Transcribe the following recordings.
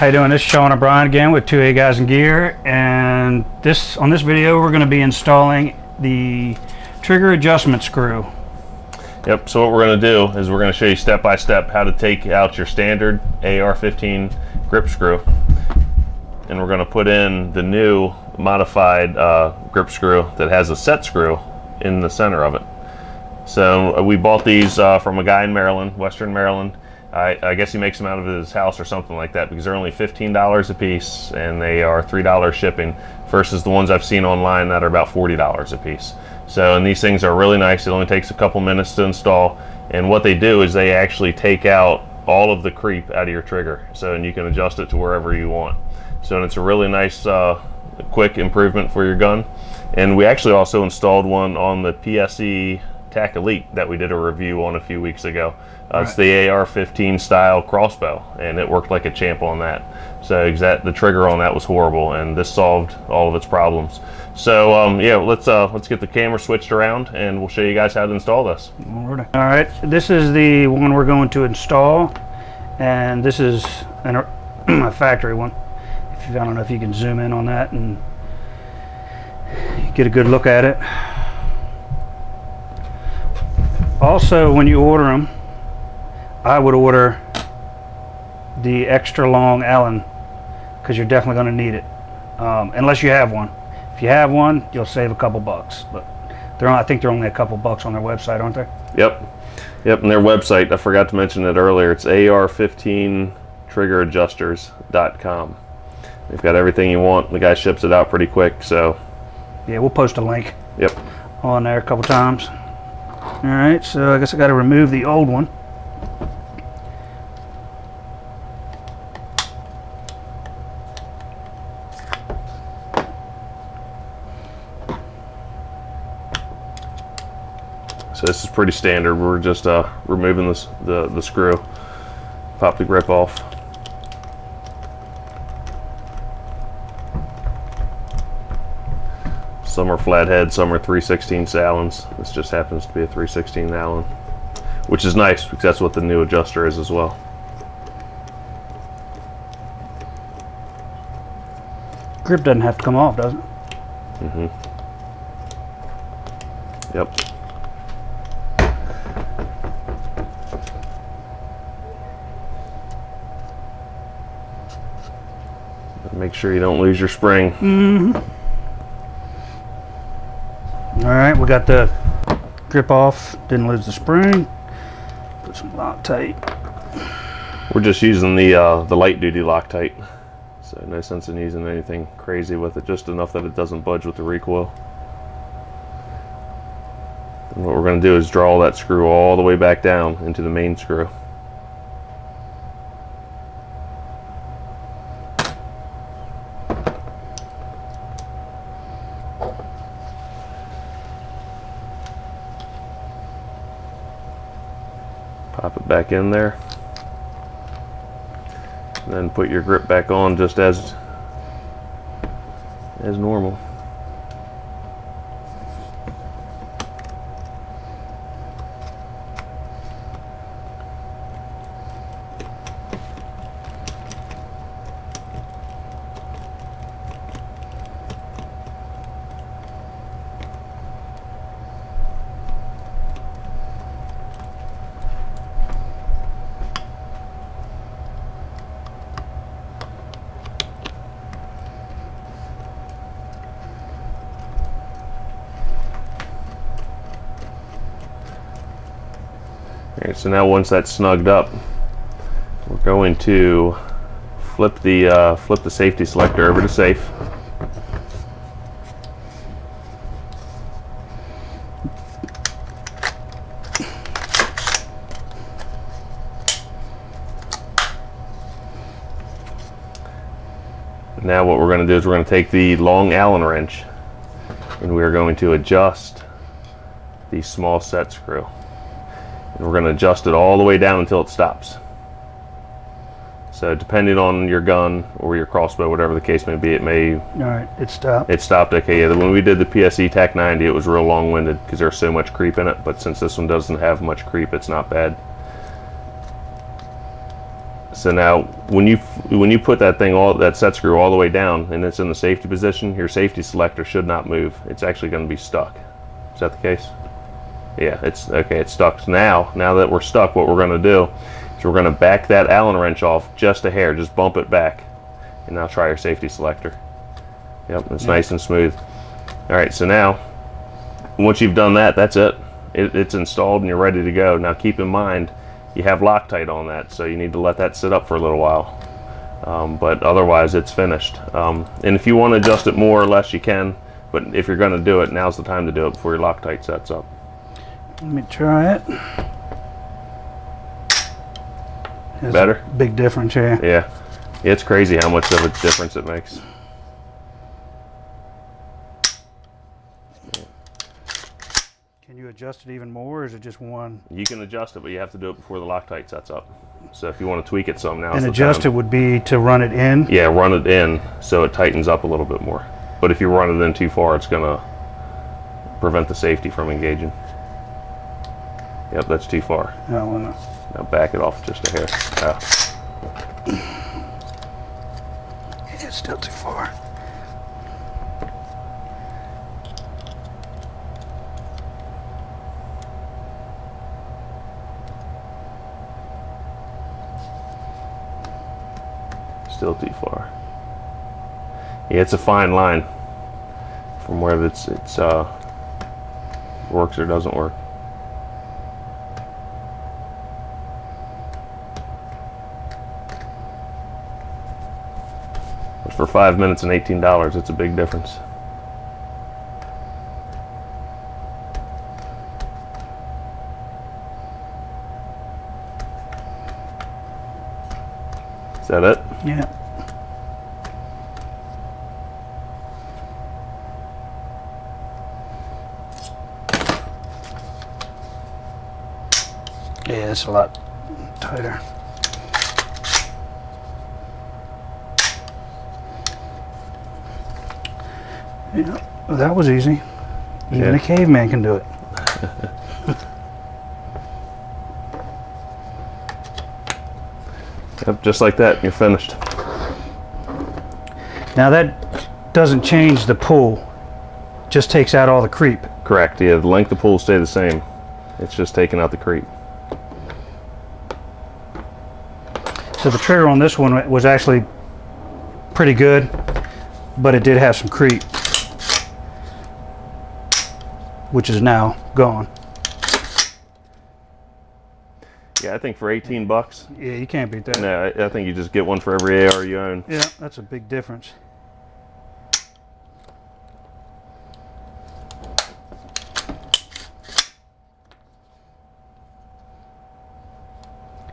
How you doing? This is Sean O'Brien again with 2A Guys and Gear, and this on this video we're going to be installing the trigger adjustment screw. Yep, so what we're going to do is we're going to show you step by step how to take out your standard AR-15 grip screw and we're going to put in the new modified uh, grip screw that has a set screw in the center of it. So uh, we bought these uh, from a guy in Maryland, Western Maryland. I, I, guess he makes them out of his house or something like that because they're only $15 a piece and they are $3 shipping versus the ones I've seen online that are about $40 a piece. So, and these things are really nice. It only takes a couple minutes to install. And what they do is they actually take out all of the creep out of your trigger. So, and you can adjust it to wherever you want. So, and it's a really nice, uh, quick improvement for your gun. And we actually also installed one on the PSE TAC Elite that we did a review on a few weeks ago. Uh, right. It's the AR-15 style crossbow, and it worked like a champ on that. So exact, the trigger on that was horrible, and this solved all of its problems. So um, yeah, let's uh, let's get the camera switched around, and we'll show you guys how to install this. All right, this is the one we're going to install, and this is an, a factory one. If I don't know if you can zoom in on that and get a good look at it. Also, when you order them, I would order the extra long Allen because you're definitely going to need it, um, unless you have one. If you have one, you'll save a couple bucks. But they're I think they're only a couple bucks on their website, aren't they? Yep, yep. And their website, I forgot to mention it earlier. It's AR15triggeradjusters.com. They've got everything you want. The guy ships it out pretty quick, so. Yeah, we'll post a link. Yep. On there a couple times. Alright, so I guess I got to remove the old one. This is pretty standard. We're just uh, removing this, the, the screw, pop the grip off. Some are flathead, some are 316 Allens. This just happens to be a 316 Allen, which is nice because that's what the new adjuster is as well. Grip doesn't have to come off, does it? Mm-hmm. Yep. Make sure you don't lose your spring. Mm -hmm. All right, we got the grip off, didn't lose the spring. Put some Loctite. We're just using the uh, the light duty Loctite. So no sense in using anything crazy with it, just enough that it doesn't budge with the recoil. And what we're going to do is draw that screw all the way back down into the main screw. Pop it back in there. And then put your grip back on just as as normal Okay, so now once that's snugged up, we're going to flip the uh, flip the safety selector over to safe. Now what we're going to do is we're going to take the long Allen wrench and we are going to adjust the small set screw. And we're going to adjust it all the way down until it stops. So depending on your gun or your crossbow, whatever the case may be, it may... All right, it stopped. It stopped, okay. Yeah, when we did the PSE TAC 90, it was real long-winded because there's so much creep in it. But since this one doesn't have much creep, it's not bad. So now, when you when you put that thing all that set screw all the way down and it's in the safety position, your safety selector should not move. It's actually going to be stuck. Is that the case? Yeah, it's okay. It's stuck now. Now that we're stuck, what we're going to do is we're going to back that Allen wrench off just a hair. Just bump it back, and now try your safety selector. Yep, it's nice and smooth. All right, so now once you've done that, that's it. it. It's installed and you're ready to go. Now keep in mind you have Loctite on that, so you need to let that sit up for a little while. Um, but otherwise, it's finished. Um, and if you want to adjust it more or less, you can. But if you're going to do it, now's the time to do it before your Loctite sets up. Let me try it. There's Better? big difference yeah. Yeah, it's crazy how much of a difference it makes. Can you adjust it even more, or is it just one? You can adjust it, but you have to do it before the Loctite sets up. So if you want to tweak it some, now And adjust it would be to run it in. Yeah, run it in so it tightens up a little bit more. But if you run it in too far, it's going to prevent the safety from engaging. Yep, that's too far. Oh, well, no. Now back it off just a hair. Ah. It's still too far. Still too far. Yeah, it's a fine line from where it's it's uh works or doesn't work. For five minutes and eighteen dollars, it's a big difference. Is that it? Yeah. Yeah, it's a lot tighter. Yeah, that was easy. Even Yeah. a caveman can do it. Yep, just like that, you're finished. Now that doesn't change the pull, just takes out all the creep. Correct. Yeah, the length of pull stay the same. It's just taking out the creep. So the trigger on this one was actually pretty good, but it did have some creep, which is now gone. Yeah, I think for 18 bucks, Yeah, you can't beat that. no, I, I think you just get one for every AR you own. Yeah, that's a big difference.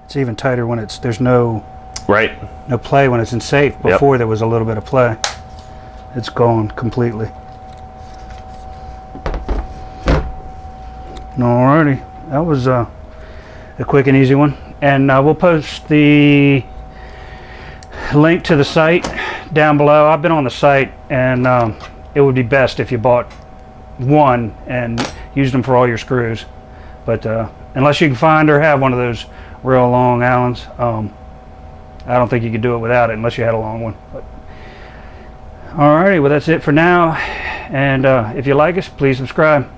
It's even tighter when it's there's no Right. no play when it's in safe. Before there was a little bit of play. It's gone completely. Alrighty, that was uh, a quick and easy one. And uh, we'll post the link to the site down below. I've been on the site, and um, it would be best if you bought one and used them for all your screws. But uh, unless you can find or have one of those real long Allens, um, I don't think you could do it without it unless you had a long one. But, alrighty, well that's it for now. And uh, if you like us, please subscribe.